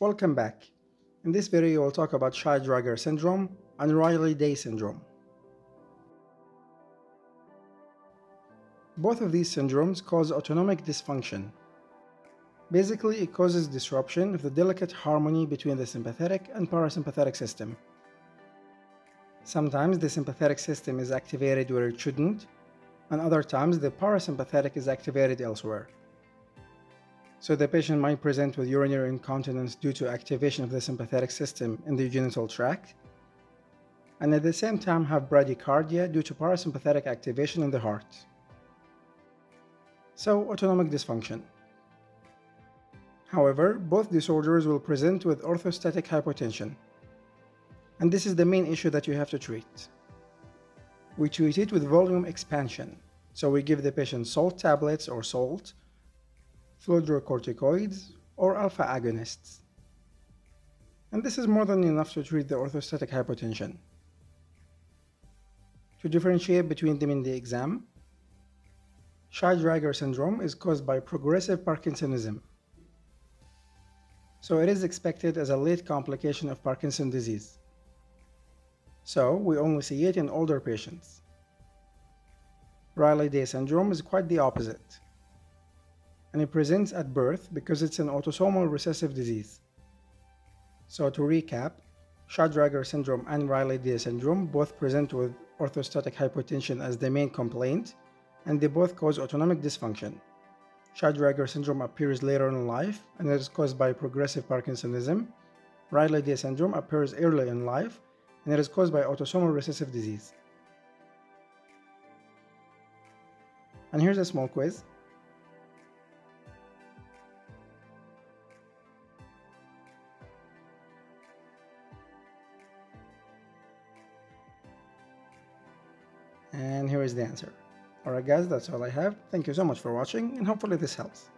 Welcome back. In this video we'll talk about Shy-Drager syndrome and Riley-Day syndrome. Both of these syndromes cause autonomic dysfunction. Basically, it causes disruption of the delicate harmony between the sympathetic and parasympathetic system. Sometimes the sympathetic system is activated where it shouldn't, and other times the parasympathetic is activated elsewhere. So the patient might present with urinary incontinence due to activation of the sympathetic system in the genital tract, and at the same time have bradycardia due to parasympathetic activation in the heart. So autonomic dysfunction. However, both disorders will present with orthostatic hypotension. And this is the main issue that you have to treat. We treat it with volume expansion. So we give the patient salt tablets or salt, fludrocorticoids, or alpha agonists. And this is more than enough to treat the orthostatic hypotension. To differentiate between them in the exam, Shy-Drager syndrome is caused by progressive Parkinsonism. So it is expected as a late complication of Parkinson disease. So we only see it in older patients. Riley-Day syndrome is quite the opposite. And it presents at birth because it's an autosomal recessive disease. So to recap, Shy-Drager syndrome and Riley-Day syndrome both present with orthostatic hypotension as the main complaint, and they both cause autonomic dysfunction. Shy-Drager syndrome appears later in life and it is caused by progressive Parkinsonism. Riley-Day syndrome appears early in life and it is caused by autosomal recessive disease. And here's a small quiz. And here is the answer. Alright guys, that's all I have. Thank you so much for watching and hopefully this helps.